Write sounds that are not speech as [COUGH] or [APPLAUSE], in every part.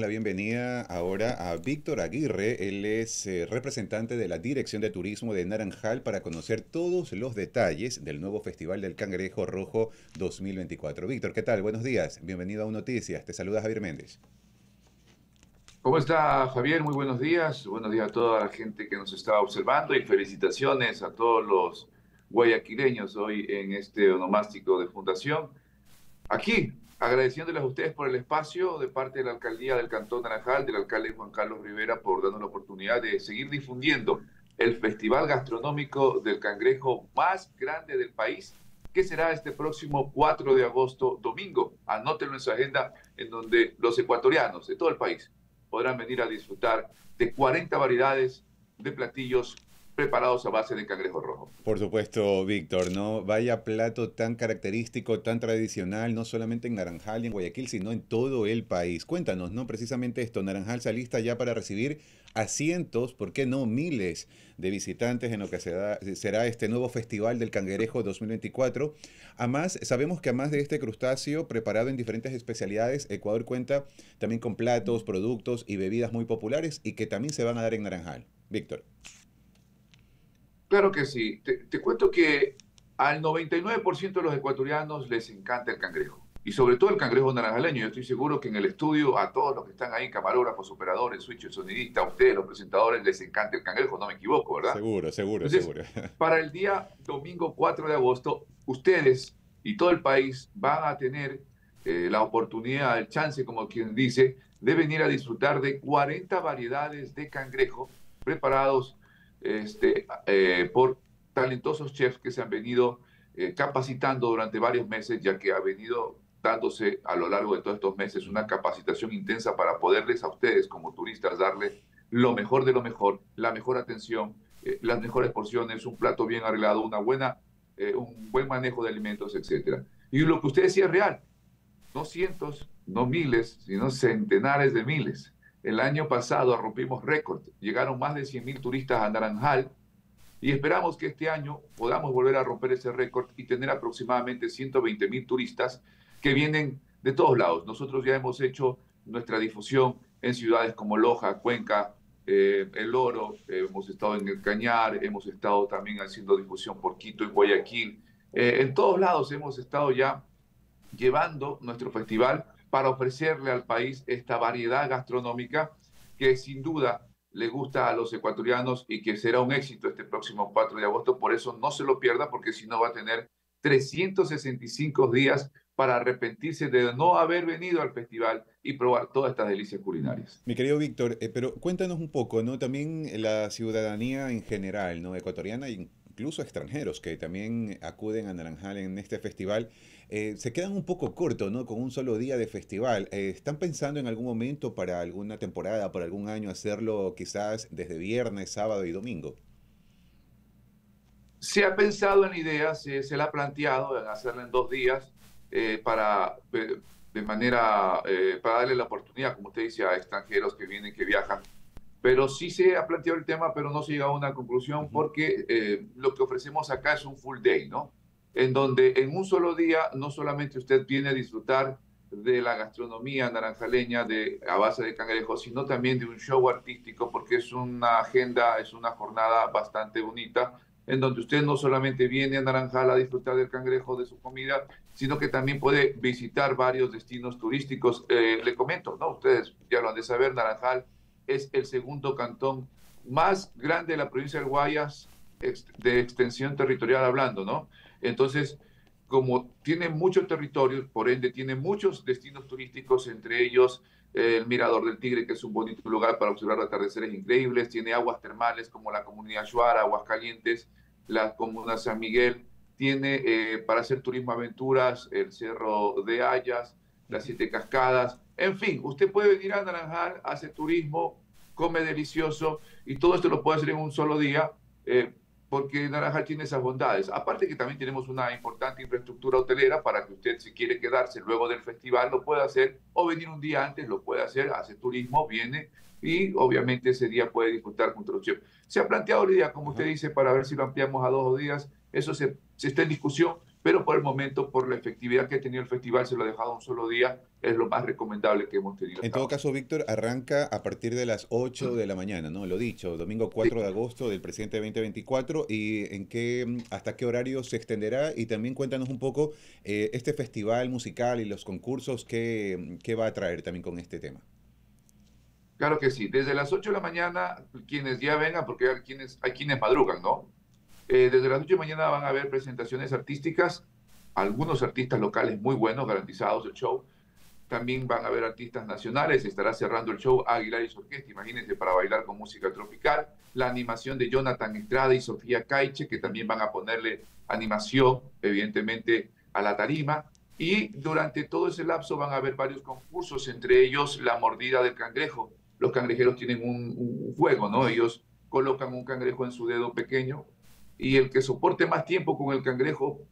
la bienvenida ahora a Víctor Aguirre. Él es eh, representante de la Dirección de Turismo de Naranjal para conocer todos los detalles del nuevo Festival del Cangrejo Rojo 2024. Víctor, ¿qué tal? Buenos días. Bienvenido a Un Noticias. Te saluda Javier Méndez. ¿Cómo está Javier? Muy buenos días. Buenos días a toda la gente que nos está observando y felicitaciones a todos los guayaquileños hoy en este onomástico de fundación. Aquí, agradeciéndoles a ustedes por el espacio de parte de la alcaldía del Cantón Naranjal, del alcalde Juan Carlos Rivera, por darnos la oportunidad de seguir difundiendo el festival gastronómico del cangrejo más grande del país, que será este próximo 4 de agosto, domingo. Anótenlo en su agenda, en donde los ecuatorianos de todo el país podrán venir a disfrutar de 40 variedades de platillos preparados a base de cangrejo rojo. Por supuesto, Víctor, ¿no? Vaya plato tan característico, tan tradicional, no solamente en Naranjal y en Guayaquil, sino en todo el país. Cuéntanos, ¿no? Precisamente esto, Naranjal se lista ya para recibir a cientos, ¿por qué no miles de visitantes en lo que será este nuevo Festival del Cangrejo 2024? Además, sabemos que además de este crustáceo preparado en diferentes especialidades, Ecuador cuenta también con platos, productos y bebidas muy populares y que también se van a dar en Naranjal. Víctor. Claro que sí. Te, cuento que al 99% de los ecuatorianos les encanta el cangrejo. Y sobre todo el cangrejo naranjaleño. Yo estoy seguro que en el estudio, a todos los que están ahí, camarógrafos, operadores, switches, sonidistas, a ustedes, los presentadores, les encanta el cangrejo, no me equivoco, ¿verdad? Seguro, seguro, seguro. [LAUGHS] Para el día domingo 4 de agosto, ustedes y todo el país van a tener eh, la oportunidad, el chance, como quien dice, de venir a disfrutar de 40 variedades de cangrejo preparados este, eh, por talentosos chefs que se han venido eh, capacitando durante varios meses, ya que ha venido dándose a lo largo de todos estos meses una capacitación intensa para poderles a ustedes como turistas darle lo mejor de lo mejor, la mejor atención, eh, las mejores porciones, un plato bien arreglado, una buena, un buen manejo de alimentos, etc. Y lo que usted decía es real, no cientos, no miles, sino centenares de miles. El año pasado rompimos récord, llegaron más de 100.000 turistas a Naranjal y esperamos que este año podamos volver a romper ese récord y tener aproximadamente 120.000 turistas que vienen de todos lados. Nosotros ya hemos hecho nuestra difusión en ciudades como Loja, Cuenca, eh, El Oro, hemos estado en El Cañar, hemos estado también haciendo difusión por Quito y Guayaquil. Eh, en todos lados hemos estado ya llevando nuestro festival para ofrecerle al país esta variedad gastronómica que sin duda le gusta a los ecuatorianos y que será un éxito este próximo 4 de agosto. Por eso no se lo pierda porque si no va a tener 365 días para arrepentirse de no haber venido al festival y probar todas estas delicias culinarias. Mi querido Víctor, eh, pero cuéntanos un poco, ¿no? También la ciudadanía en general, ¿no? Ecuatoriana e incluso extranjeros que también acuden a Naranjal en este festival. Eh, se quedan un poco cortos, ¿no? Con un solo día de festival. Eh, ¿Están pensando en algún momento para alguna temporada, para algún año, hacerlo quizás desde viernes, sábado y domingo? Se ha pensado en ideas, se, se le ha planteado en hacerlo en dos días eh, para, de manera, para darle la oportunidad, como usted dice, a extranjeros que vienen, que viajan. Pero sí se ha planteado el tema, pero no se llega a una conclusión porque lo que ofrecemos acá es un full day, ¿no? En donde en un solo día no solamente usted viene a disfrutar de la gastronomía naranjaleña de, a base de cangrejo, sino también de un show artístico, porque es una agenda, es una jornada bastante bonita, en donde usted no solamente viene a Naranjal a disfrutar del cangrejo, de su comida, sino que también puede visitar varios destinos turísticos. Eh, le comento, ¿no? Ustedes ya lo han de saber, Naranjal es el segundo cantón más grande de la provincia de Guayas, de extensión territorial hablando, ¿no? Entonces, como tiene mucho territorio, por ende tiene muchos destinos turísticos, entre ellos eh, el Mirador del Tigre, que es un bonito lugar para observar atardeceres increíbles, tiene aguas termales como la comunidad Shuara, Aguas Calientes, la comuna San Miguel, tiene eh, para hacer turismo aventuras el Cerro de Hayas, las Siete Cascadas, en fin, usted puede venir a Naranjal, hace turismo, come delicioso y todo esto lo puede hacer en un solo día. Eh, porque Naranjal tiene esas bondades. Aparte que también tenemos una importante infraestructura hotelera para que usted si quiere quedarse luego del festival lo pueda hacer o venir un día antes lo puede hacer, hace turismo, viene y obviamente ese día puede disfrutar junto a los chefs. Se ha planteado la idea, como usted dice, para ver si lo ampliamos a dos días, eso se, se está en discusión, pero por el momento, por la efectividad que ha tenido el festival, se lo ha dejado un solo día, es lo más recomendable que hemos tenido. En todo caso, Víctor, arranca a partir de las 8 de la mañana, ¿no? Lo dicho, domingo 4 de agosto del presidente 2024, y en qué, hasta qué horario se extenderá, y también cuéntanos un poco eh, este festival musical y los concursos, ¿qué, ¿qué va a traer también con este tema? Claro que sí, desde las 8 de la mañana, quienes ya vengan, porque hay quienes, hay quienes madrugan, ¿no? Eh, desde las 8 de la mañana van a haber presentaciones artísticas, algunos artistas locales muy buenos, garantizados el show. También van a haber artistas nacionales, estará cerrando el show Aguilar y su orquesta, imagínense, para bailar con música tropical. La animación de Jonathan Estrada y Sofía Caiche, que también van a ponerle animación, evidentemente, a la tarima. Y durante todo ese lapso van a haber varios concursos, entre ellos la mordida del cangrejo. Los cangrejeros tienen un, un juego, ¿no? Ellos colocan un cangrejo en su dedo pequeño, y el que soporte más tiempo con el cangrejo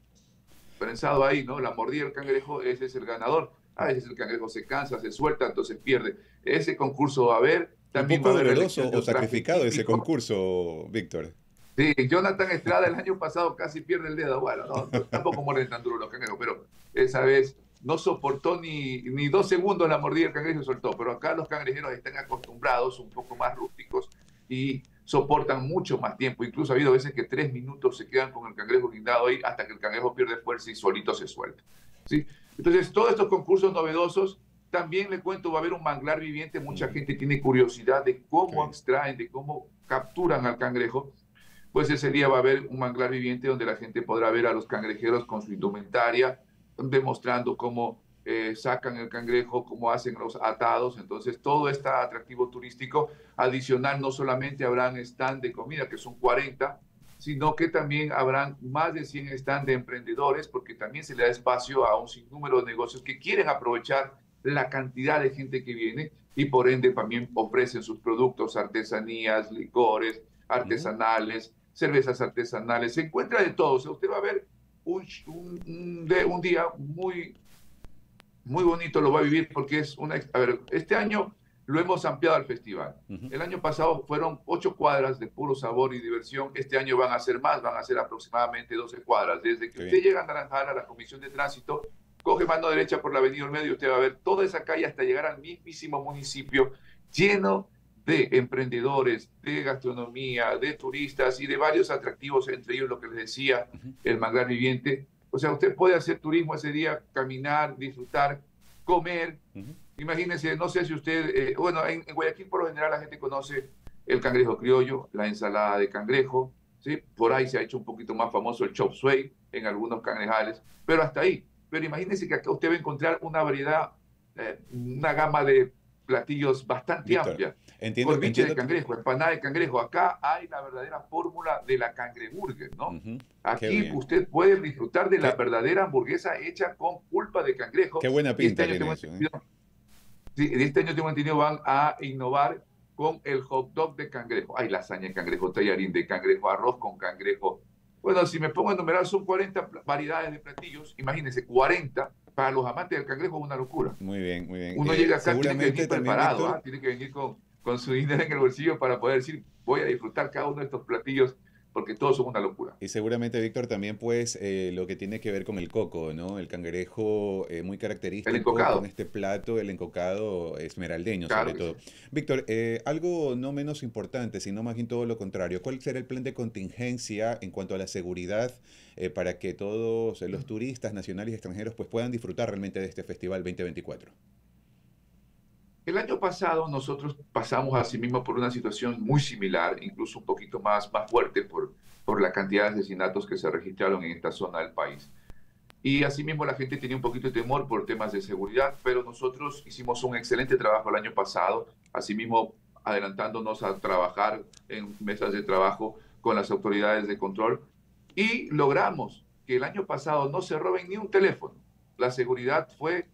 prensado ahí, ¿no? La mordida del cangrejo, ese es el ganador. A veces el cangrejo se cansa, se suelta, entonces pierde. Ese concurso va a haber. También Un poco doloroso o sacrificado ese concurso, Víctor. Sí, Jonathan Estrada el año pasado casi pierde el dedo. Bueno, no, tampoco mueren tan duro los cangrejos, pero esa vez no soportó ni, ni dos segundos la mordida del cangrejo y soltó. Pero acá los cangrejeros están acostumbrados, un poco más rústicos, y soportan mucho más tiempo. Incluso ha habido veces que tres minutos se quedan con el cangrejo guindado ahí hasta que el cangrejo pierde fuerza y solito se suelta. ¿sí? Entonces, todos estos concursos novedosos, también le cuento, va a haber un manglar viviente. Mucha gente tiene curiosidad de cómo extraen, de cómo capturan al cangrejo. Pues ese día va a haber un manglar viviente donde la gente podrá ver a los cangrejeros con su indumentaria, demostrando cómo eh, sacan el cangrejo, como hacen los atados. Entonces, todo este atractivo turístico adicional, no solamente habrán stand de comida, que son 40, sino que también habrán más de 100 stand de emprendedores, porque también se le da espacio a un sinnúmero de negocios que quieren aprovechar la cantidad de gente que viene y por ende también ofrecen sus productos, artesanías, licores artesanales, cervezas artesanales, se encuentra de todo. O sea, usted va a ver un, un, un día muy muy bonito lo va a vivir porque es una... A ver, este año lo hemos ampliado al festival. El año pasado fueron ocho cuadras de puro sabor y diversión. Este año van a ser más, van a ser aproximadamente 12 cuadras. Desde que usted llega a Naranjal, a la Comisión de Tránsito, coge mano derecha por la Avenida del Medio, usted va a ver toda esa calle hasta llegar al mismísimo municipio lleno de emprendedores, de gastronomía, de turistas y de varios atractivos, entre ellos lo que les decía, el manglar viviente, o sea, usted puede hacer turismo ese día, caminar, disfrutar, comer. Imagínense, no sé si usted, eh, bueno, en, Guayaquil por lo general la gente conoce el cangrejo criollo, la ensalada de cangrejo, ¿sí? Por ahí se ha hecho un poquito más famoso el chop suey en algunos cangrejales, pero hasta ahí. Pero imagínense que acá usted va a encontrar una variedad, eh, una gama de platillos bastante amplia. Entiendo, Corviche de cangrejo, empanada de cangrejo. Acá hay la verdadera fórmula de la cangreburger, ¿no? Aquí usted puede disfrutar de la verdadera hamburguesa hecha con pulpa de cangrejo. Qué buena pinta este año, ¿eh? sí, este año tengo entendido van a innovar con el hot dog de cangrejo. Hay lasaña de cangrejo, tallarín de cangrejo, arroz con cangrejo. Bueno, si me pongo a enumerar, son 40 variedades de platillos. Imagínense, 40 para los amantes del cangrejo es una locura. Muy bien, muy bien. Uno llega acá, tiene que venir preparado, ¿ah? tiene que venir con con su dinero en el bolsillo para poder decir, voy a disfrutar cada uno de estos platillos porque todos son una locura. Y seguramente, Víctor, también pues eh, lo que tiene que ver con el coco, ¿no? El cangrejo eh, muy característico el con este plato, el encocado esmeraldeño sobre todo. Víctor, eh, algo no menos importante, sino más bien todo lo contrario. ¿Cuál será el plan de contingencia en cuanto a la seguridad para que todos los turistas nacionales y extranjeros pues puedan disfrutar realmente de este festival 2024? El año pasado nosotros pasamos asimismo por una situación muy similar, incluso un poquito más, más fuerte por, por la cantidad de asesinatos que se registraron en esta zona del país. Y asimismo la gente tenía un poquito de temor por temas de seguridad, pero nosotros hicimos un excelente trabajo el año pasado, asimismo adelantándonos a trabajar en mesas de trabajo con las autoridades de control y logramos que el año pasado no se roben ni un teléfono. La seguridad fue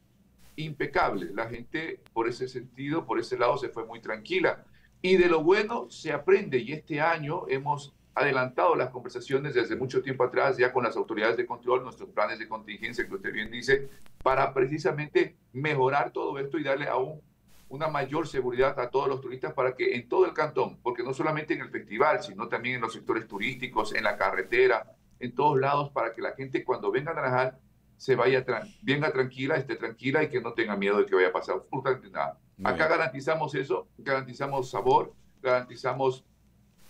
impecable. La gente, por ese sentido, por ese lado, se fue muy tranquila. Y de lo bueno se aprende. Y este año hemos adelantado las conversaciones desde mucho tiempo atrás, ya con las autoridades de control, nuestros planes de contingencia, que usted bien dice, para precisamente mejorar todo esto y darle aún una mayor seguridad a todos los turistas para que en todo el cantón, porque no solamente en el festival, sino también en los sectores turísticos, en la carretera, en todos lados para que la gente cuando venga a Naranjal se vaya venga tranquila, esté tranquila y que no tenga miedo de que vaya a pasar absolutamente nada. Acá garantizamos eso, garantizamos sabor, garantizamos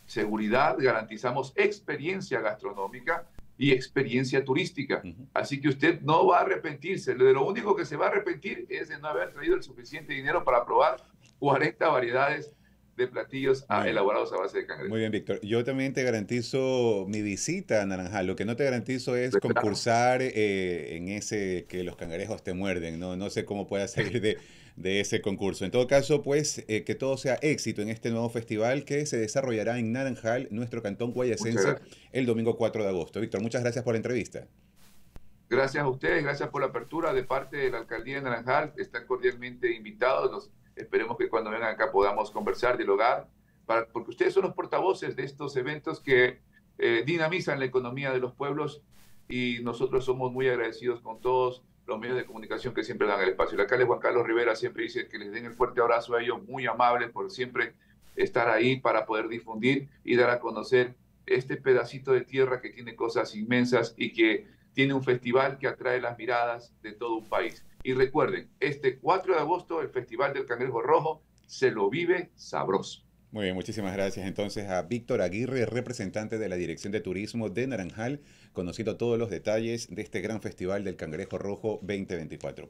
seguridad, garantizamos experiencia gastronómica y experiencia turística. Así que usted no va a arrepentirse. De lo único que se va a arrepentir es de no haber traído el suficiente dinero para probar 40 variedades de platillos elaborados a base de cangrejo. Muy bien, Víctor. Yo también te garantizo mi visita a Naranjal. Lo que no te garantizo es concursar eh, en ese que los cangrejos te muerden. No, no sé cómo pueda salir de, de ese concurso. En todo caso, pues eh, que todo sea éxito en este nuevo festival que se desarrollará en Naranjal, nuestro cantón guayacense, el domingo 4 de agosto. Víctor, muchas gracias por la entrevista. Gracias a ustedes, gracias por la apertura de parte de la alcaldía de Naranjal. Están cordialmente invitados. Esperemos que cuando vengan acá podamos conversar, dialogar, para, porque ustedes son los portavoces de estos eventos que eh, dinamizan la economía de los pueblos y nosotros somos muy agradecidos con todos los medios de comunicación que siempre dan el espacio. El alcalde Juan Carlos Rivera siempre dice que les den el fuerte abrazo a ellos, muy amables por siempre estar ahí para poder difundir y dar a conocer este pedacito de tierra que tiene cosas inmensas y que tiene un festival que atrae las miradas de todo un país. Y recuerden, este 4 de agosto el Festival del Cangrejo Rojo se lo vive sabroso. Muy bien, muchísimas gracias entonces a Víctor Aguirre, representante de la Dirección de Turismo de Naranjal, conociendo todos los detalles de este gran festival del Cangrejo Rojo 2024.